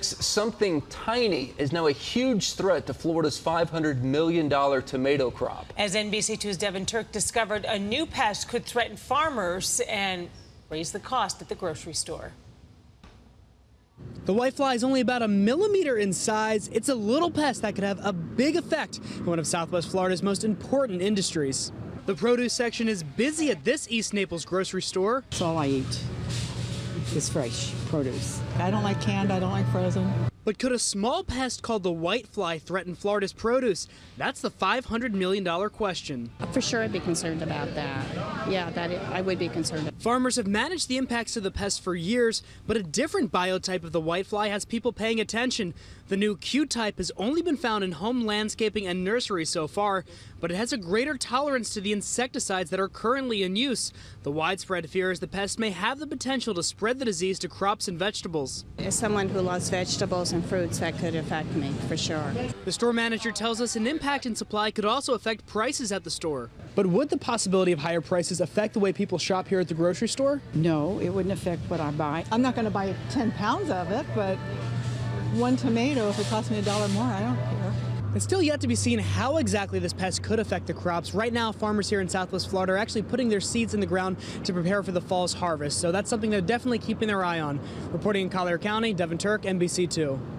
Something tiny is now a huge threat to Florida's $500 million tomato crop. As NBC2's Devin Turk discovered, a new pest could threaten farmers and raise the cost at the grocery store. The whitefly is only about a millimeter in size. It's a little pest that could have a big effect in one of Southwest Florida's most important industries. The produce section is busy at this East Naples grocery store. That's all I eat is fresh produce. I don't like canned, I don't like frozen. But could a small pest called the whitefly threaten Florida's produce? That's the $500 million question. For sure, I'd be concerned about that. Yeah, that I would be concerned. Farmers have managed the impacts of the pest for years, but a different biotype of the whitefly has people paying attention. The new Q type has only been found in home landscaping and nurseries so far, but it has a greater tolerance to the insecticides that are currently in use. The widespread fear is the pest may have the potential to spread the disease to crops and vegetables. As someone who loves vegetables and fruits, that could affect me for sure. The store manager tells us an impact in supply could also affect prices at the store. But would the possibility of higher prices affect the way people shop here at the grocery store? No, it wouldn't affect what I buy. I'm not going to buy 10 pounds of it, but one tomato, if it costs me a dollar more, I don't care. It's still yet to be seen how exactly this pest could affect the crops. Right now, farmers here in Southwest Florida are actually putting their seeds in the ground to prepare for the fall's harvest. So that's something they're definitely keeping their eye on. Reporting in Collier County, Devin Turk, NBC2.